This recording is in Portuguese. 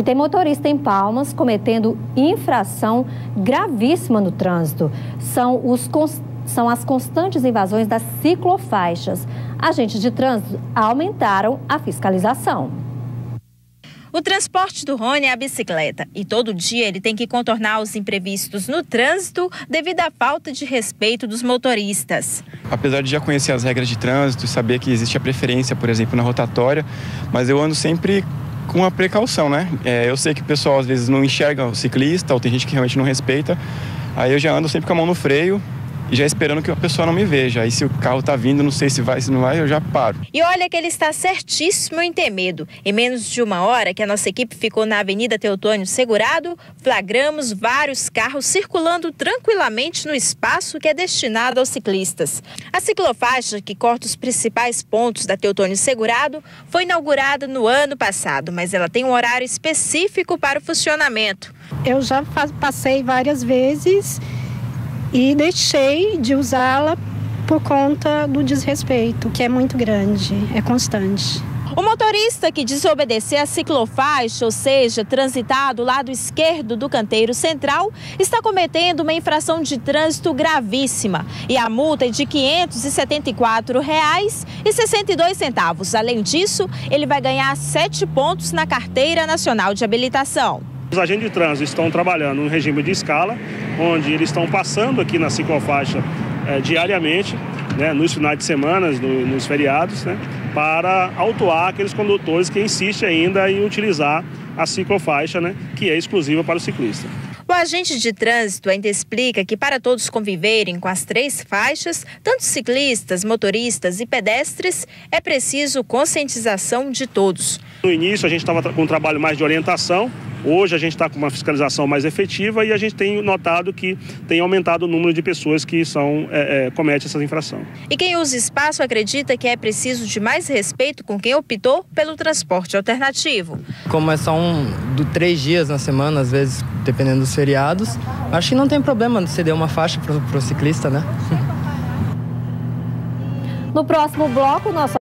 E tem motorista em Palmas cometendo infração gravíssima no trânsito. São, os, são as constantes invasões das ciclofaixas. Agentes de trânsito aumentaram a fiscalização. O transporte do Rony é a bicicleta e todo dia ele tem que contornar os imprevistos no trânsito devido à falta de respeito dos motoristas. Apesar de já conhecer as regras de trânsito, saber que existe a preferência, por exemplo, na rotatória, mas eu ando sempre com a precaução, né? É, eu sei que o pessoal às vezes não enxerga o ciclista ou tem gente que realmente não respeita, aí eu já ando sempre com a mão no freio e já esperando que a pessoa não me veja. Aí se o carro tá vindo, não sei se vai, se não vai, eu já paro. E olha que ele está certíssimo em ter medo. Em menos de uma hora que a nossa equipe ficou na Avenida Teotônio Segurado, flagramos vários carros circulando tranquilamente no espaço que é destinado aos ciclistas. A ciclofaixa, que corta os principais pontos da Teotônio Segurado, foi inaugurada no ano passado, mas ela tem um horário específico para o funcionamento. Eu já passei várias vezes e deixei de usá-la por conta do desrespeito, que é muito grande, é constante. O motorista que desobedecer a ciclofaixa, ou seja, transitar do lado esquerdo do canteiro central, está cometendo uma infração de trânsito gravíssima. E a multa é de R$ 574,62. Além disso, ele vai ganhar sete pontos na carteira nacional de habilitação. Os agentes de trânsito estão trabalhando no regime de escala, onde eles estão passando aqui na ciclofaixa é, diariamente, né, nos finais de semana, no, nos feriados, né, para autuar aqueles condutores que insistem ainda em utilizar a ciclofaixa, né, que é exclusiva para o ciclista. O agente de trânsito ainda explica que para todos conviverem com as três faixas, tanto ciclistas, motoristas e pedestres, é preciso conscientização de todos. No início a gente estava com um trabalho mais de orientação, Hoje a gente está com uma fiscalização mais efetiva e a gente tem notado que tem aumentado o número de pessoas que são é, é, cometem essa infração. E quem usa espaço acredita que é preciso de mais respeito com quem optou pelo transporte alternativo. Como é só um do três dias na semana, às vezes dependendo dos feriados, acho que não tem problema ceder uma faixa para o ciclista, né? No próximo bloco, nosso